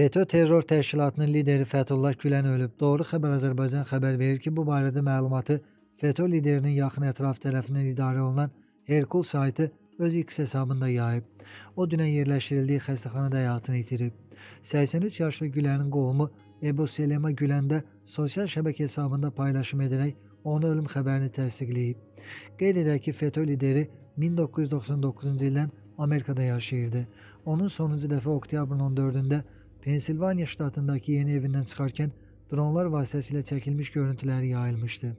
FETÖ terror təşkilatının lideri Fəthullah Gülen ölüb. Doğru Xəbər Azərbaycan xəbər verir ki, bu barədə məlumatı FETÖ liderinin yaxın ətrafı tərəfindən idarə olunan Herkul saytı öz X hesabında yayıb. O dünən yerləşdirildiyi xəstəxanada həyatını itirib. 83 yaşlı Gülənin qohumu Ebu Selema Gülen də sosial şəbəkə hesabında paylaşım edərək onun ölüm xəbərini təsdiqləyib. Qeyd edək ki, FETÖ lideri 1999-cu ildən Amerikada yaşayırdı. Onun sonuncu dəfə oktyabrın 14-də Pensilvaniya ştatındakı yeni evindən çıxarkən dronlar vasitəsilə çəkilmiş görüntüləri yayılmışdı.